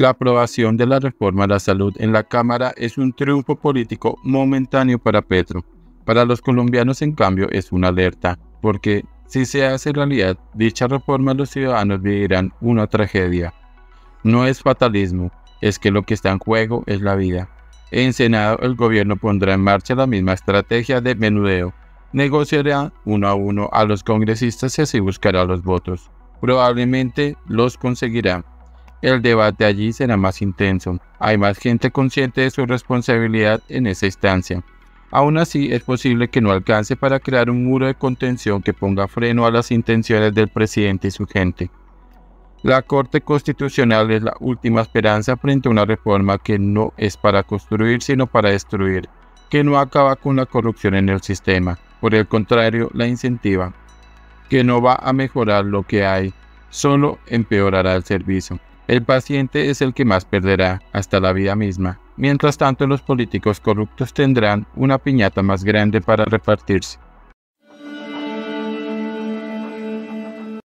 La aprobación de la reforma a la salud en la Cámara es un triunfo político momentáneo para Petro. Para los colombianos, en cambio, es una alerta, porque si se hace realidad dicha reforma, los ciudadanos vivirán una tragedia. No es fatalismo, es que lo que está en juego es la vida. En Senado, el gobierno pondrá en marcha la misma estrategia de menudeo. Negociará uno a uno a los congresistas y así buscará los votos. Probablemente los conseguirá. El debate allí será más intenso. Hay más gente consciente de su responsabilidad en esa instancia. Aún así, es posible que no alcance para crear un muro de contención que ponga freno a las intenciones del presidente y su gente. La Corte Constitucional es la última esperanza frente a una reforma que no es para construir sino para destruir, que no acaba con la corrupción en el sistema, por el contrario la incentiva, que no va a mejorar lo que hay, solo empeorará el servicio. El paciente es el que más perderá, hasta la vida misma. Mientras tanto, los políticos corruptos tendrán una piñata más grande para repartirse.